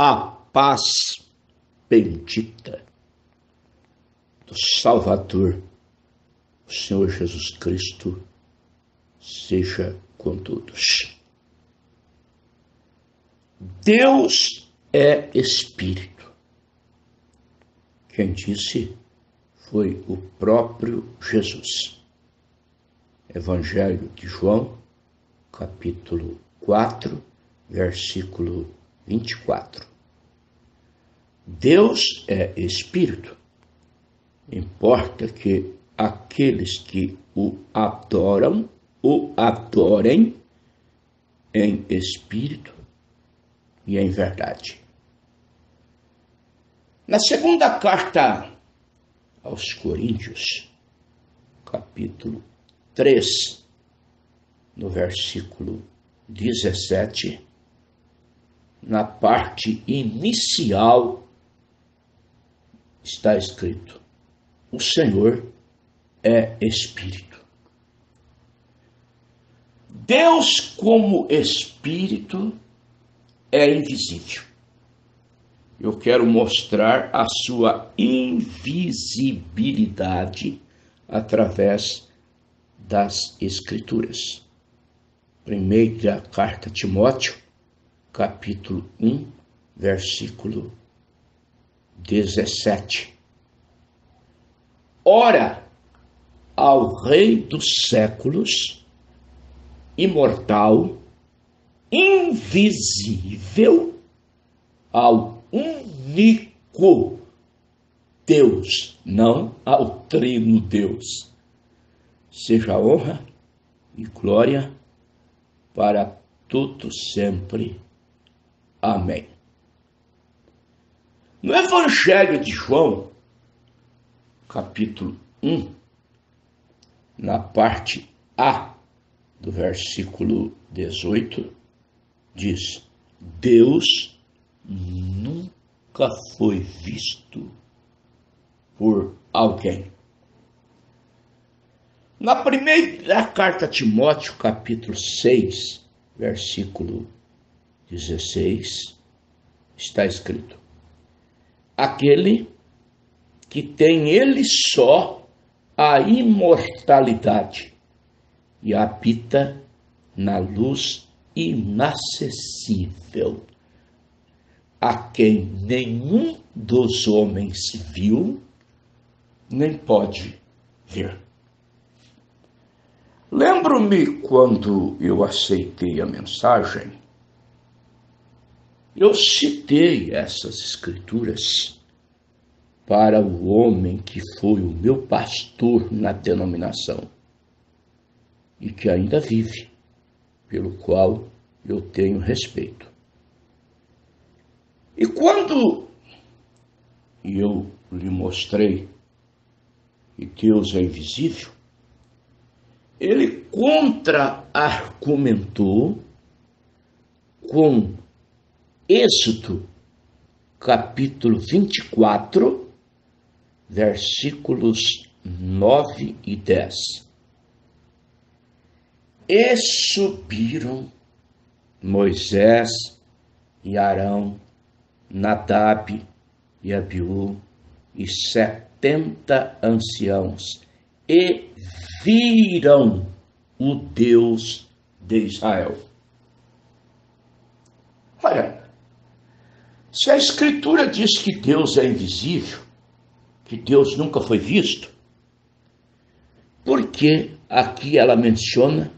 a paz bendita do Salvador, o Senhor Jesus Cristo, seja com todos. Deus é Espírito. Quem disse foi o próprio Jesus. Evangelho de João, capítulo 4, versículo 24. Deus é Espírito. Importa que aqueles que o adoram, o adorem em espírito e em verdade. Na segunda carta aos Coríntios, capítulo 3, no versículo 17, na parte inicial, está escrito: O Senhor é Espírito. Deus, como Espírito, é invisível. Eu quero mostrar a sua invisibilidade através das Escrituras. Primeira carta a Timóteo, capítulo 1, versículo 17. Ora, ao Rei dos séculos, imortal, invisível, ao único Deus, não ao trino Deus. Seja honra e glória para tudo sempre. Amém. No Evangelho de João, capítulo 1, na parte A do versículo 18, diz: Deus nunca foi visto por alguém. Na primeira carta a Timóteo, capítulo 6, versículo 16, está escrito: Aquele que tem ele só a imortalidade e habita na luz inacessível, a quem nenhum dos homens viu, nem pode ver. Lembro-me quando eu aceitei a mensagem, eu citei essas escrituras para o homem que foi o meu pastor na denominação e que ainda vive, pelo qual eu tenho respeito. E quando eu lhe mostrei que Deus é invisível, ele contra-argumentou com Êxodo, capítulo 24, versículos 9 e 10. E subiram Moisés e Arão, Nadab e Abiú e setenta anciãos e viram o Deus de Israel. Olha, se a Escritura diz que Deus é invisível, que Deus nunca foi visto, porque aqui ela menciona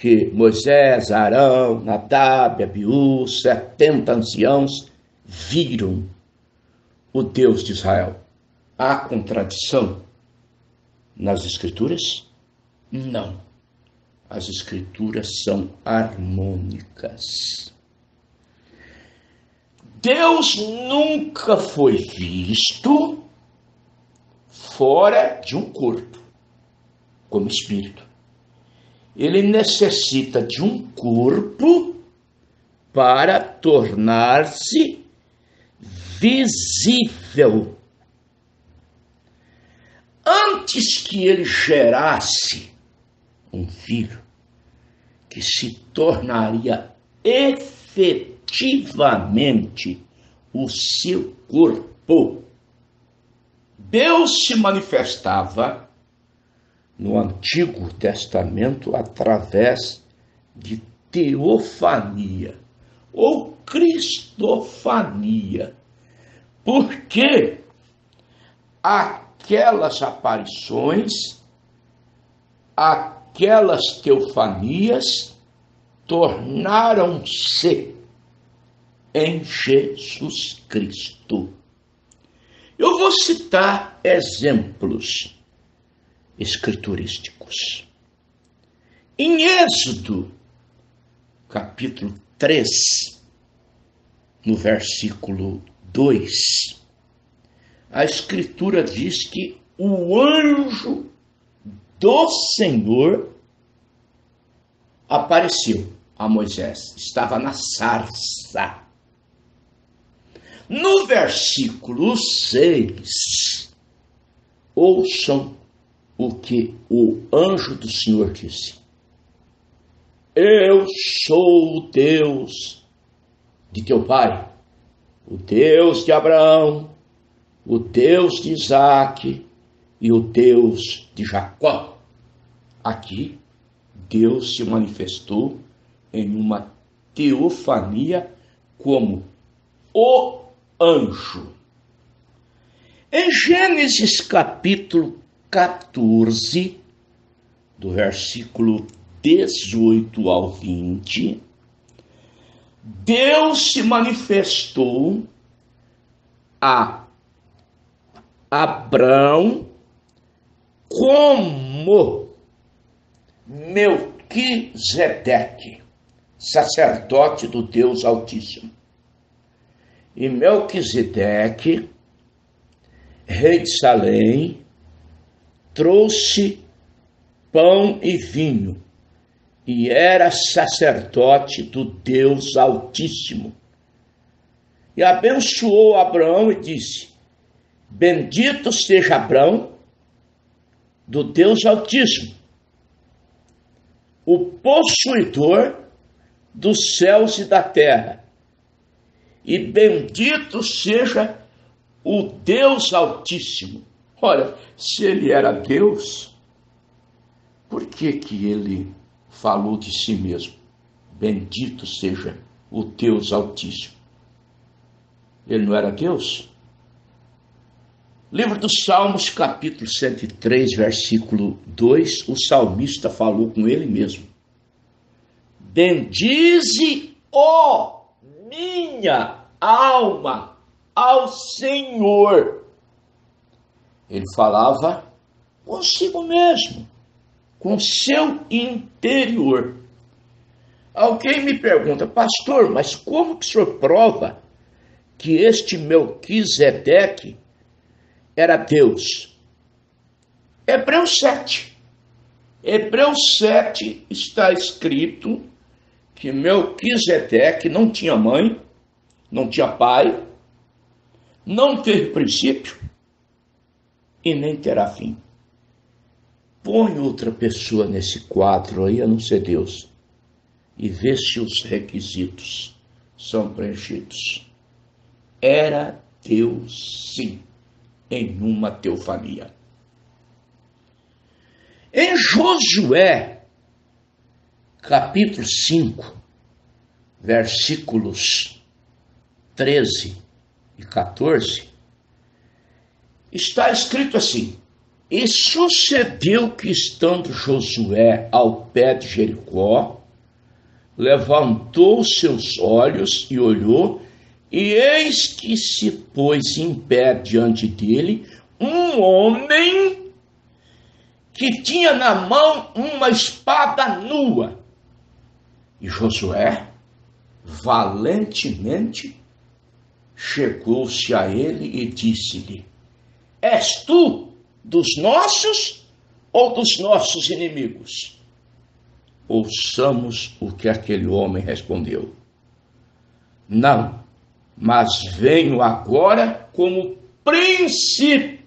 que Moisés, Arão, Nadab, Abiú, setenta anciãos viram o Deus de Israel. Há contradição nas Escrituras? Não. As Escrituras são harmônicas. Deus nunca foi visto fora de um corpo, como espírito. Ele necessita de um corpo para tornar-se visível. Antes que ele gerasse um filho que se tornaria efetivo, ativamente o seu corpo. Deus se manifestava no Antigo Testamento através de teofania ou cristofania, porque aquelas aparições, aquelas teofanias tornaram-se em Jesus Cristo. Eu vou citar exemplos escriturísticos. Em Êxodo, capítulo 3, no versículo 2, a Escritura diz que o anjo do Senhor apareceu a Moisés, estava na sarça. No versículo 6, ouçam o que o anjo do Senhor disse. Eu sou o Deus de teu pai, o Deus de Abraão, o Deus de Isaac e o Deus de Jacó. Aqui, Deus se manifestou em uma teofania como o anjo. Em Gênesis capítulo 14, do versículo 18 ao 20, Deus se manifestou a Abraão como Melquisedeque, sacerdote do Deus Altíssimo. E Melquisedeque, rei de Salém, trouxe pão e vinho, e era sacerdote do Deus Altíssimo. E abençoou Abraão e disse: Bendito seja Abraão do Deus Altíssimo, o possuidor dos céus e da terra, e bendito seja o Deus Altíssimo. Olha, se ele era Deus, por que que ele falou de si mesmo? Bendito seja o Deus Altíssimo. Ele não era Deus? Livro dos Salmos, capítulo 103, versículo 2, o salmista falou com ele mesmo. Bendize, ó minha alma, ao Senhor. Ele falava consigo mesmo, com seu interior. Alguém me pergunta, pastor, mas como que o senhor prova que este Melquisedeque era Deus. Hebreus 7. Hebreus 7 está escrito que Melquisedeque não tinha mãe, não tinha pai, não teve princípio e nem terá fim. Põe outra pessoa nesse quadro aí, a não ser Deus, e vê se os requisitos são preenchidos. Era Deus, sim em uma teofania. Em Josué, capítulo 5, versículos 13 e 14, está escrito assim: E sucedeu que, estando Josué ao pé de Jericó, levantou seus olhos e olhou, e eis que se pôs em pé diante dele um homem que tinha na mão uma espada nua. E Josué, valentemente, chegou-se a ele e disse-lhe: És tu dos nossos ou dos nossos inimigos? Ouçamos o que aquele homem respondeu. Não, mas venho agora como príncipe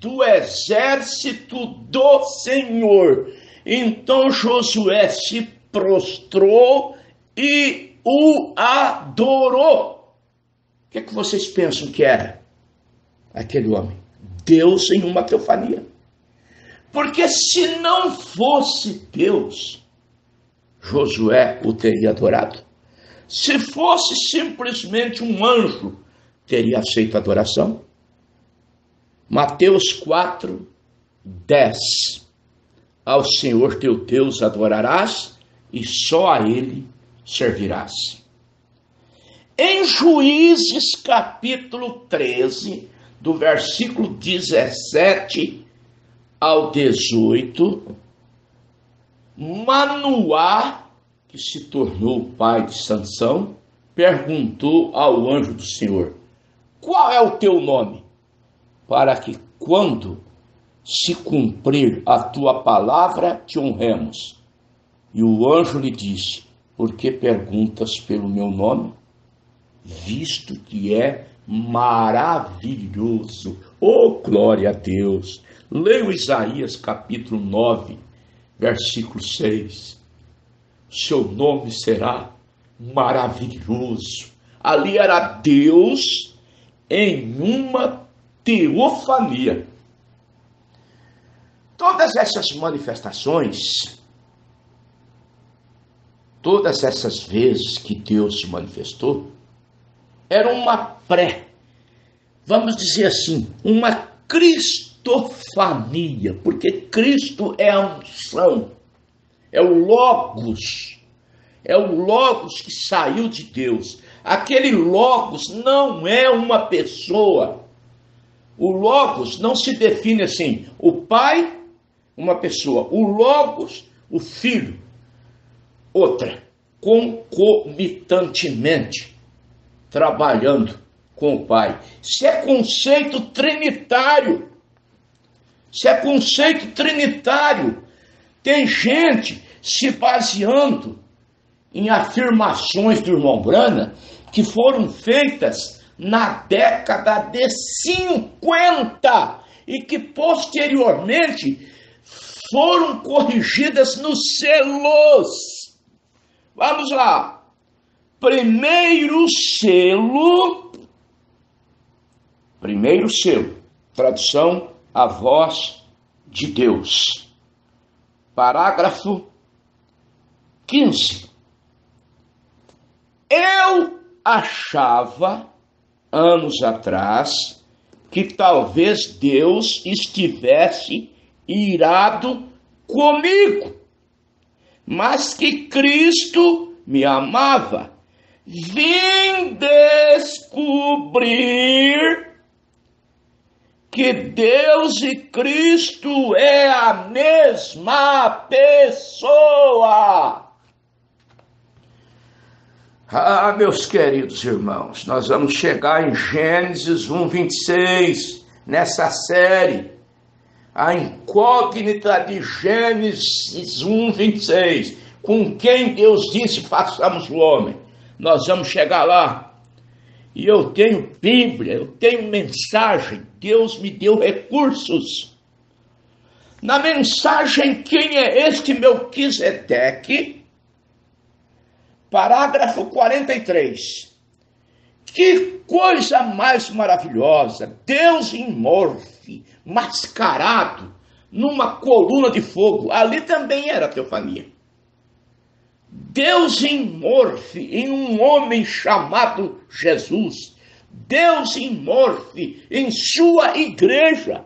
do exército do Senhor. Então Josué se prostrou e o adorou. Que, é que vocês pensam que era aquele homem? Deus em uma teofania. Porque se não fosse Deus, Josué o teria adorado. Se fosse simplesmente um anjo, teria aceito a adoração. Mateus 4, 10. Ao Senhor teu Deus adorarás e só a Ele servirás. Em Juízes capítulo 13, do versículo 17 ao 18, Manoá, que se tornou pai de Sansão, perguntou ao anjo do Senhor: Qual é o teu nome? Para que quando se cumprir a tua palavra te honremos. E o anjo lhe disse: Por que perguntas pelo meu nome? Visto que é maravilhoso. Oh, glória a Deus! Leia Isaías capítulo 9, versículo 6. Seu nome será maravilhoso. Ali era Deus em uma teofania. Todas essas manifestações, todas essas vezes que Deus se manifestou, eram uma pré, vamos dizer assim, uma cristofania, porque Cristo é a unção, é o Logos, é o Logos que saiu de Deus. Aquele Logos não é uma pessoa. O Logos não se define assim: o Pai, uma pessoa, o Logos, o Filho, outra, concomitantemente, trabalhando com o Pai. Isso é conceito trinitário. Isso é conceito trinitário. Tem gente se baseando em afirmações do irmão Brana que foram feitas na década de 50 e que posteriormente foram corrigidas nos selos. Vamos lá. Primeiro selo Primeiro selo, tradução a voz de Deus. Parágrafo 15. Eu achava, anos atrás, que talvez Deus estivesse irado comigo, mas que Cristo me amava. Vim descobrir que Deus e Cristo é a mesma pessoa. Ah, meus queridos irmãos, nós vamos chegar em Gênesis 1, 26, nessa série, a incógnita de Gênesis 1, 26, com quem Deus disse façamos o homem. Nós vamos chegar lá. E eu tenho Bíblia, eu tenho mensagem, Deus me deu recursos. Na mensagem, quem é este Melquisedeque? Parágrafo 43. Que coisa mais maravilhosa! Deus em morfe, mascarado, numa coluna de fogo. Ali também era teofania. Deus imorfe em um homem chamado Jesus. Deus imorfe em sua igreja.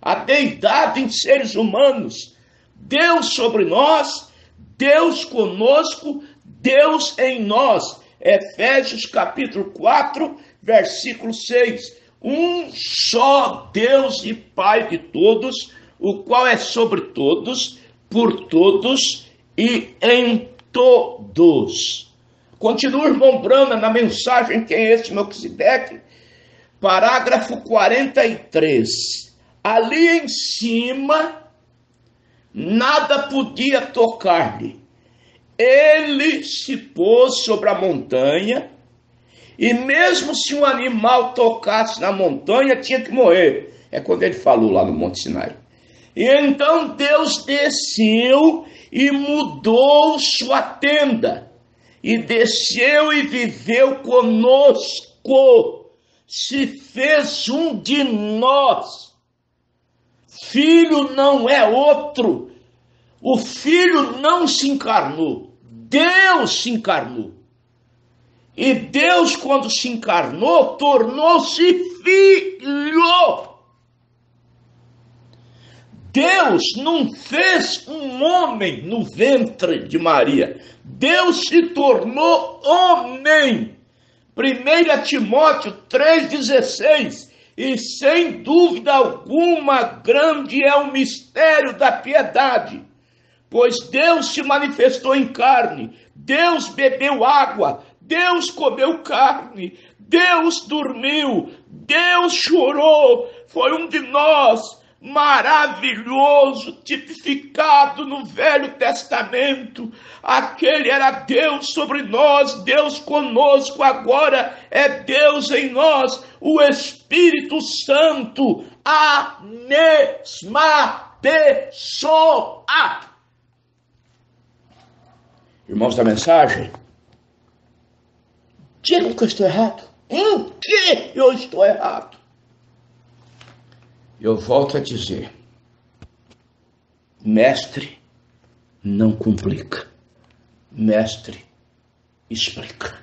A deidade em seres humanos. Deus sobre nós, Deus conosco, Deus em nós. Efésios capítulo 4, versículo 6. Um só Deus e Pai de todos, o qual é sobre todos, por todos e em todos. Continua o irmão Brana na mensagem Quem é esse Melquisedeque? Parágrafo 43. Ali em cima, nada podia tocar-lhe. Ele se pôs sobre a montanha, e mesmo se um animal tocasse na montanha, tinha que morrer. É quando ele falou lá no Monte Sinai. E então Deus desceu e mudou sua tenda. e desceu e viveu conosco, se fez um de nós. Filho não é outro. O filho não se encarnou, Deus se encarnou. E Deus, quando se encarnou, tornou-se filho. Deus não fez um homem no ventre de Maria. Deus se tornou homem. 1 Timóteo 3,16. E sem dúvida alguma, grande é o mistério da piedade. Pois Deus se manifestou em carne, Deus bebeu água, Deus comeu carne, Deus dormiu, Deus chorou, foi um de nós maravilhoso, tipificado no Velho Testamento. Aquele era Deus sobre nós, Deus conosco, agora é Deus em nós, o Espírito Santo, a mesma pessoa. Irmãos da mensagem, digam que eu estou errado. Em que eu estou errado? Eu volto a dizer: mestre não complica, mestre explica.